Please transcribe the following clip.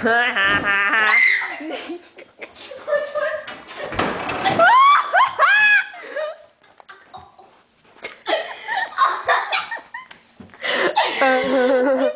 เออ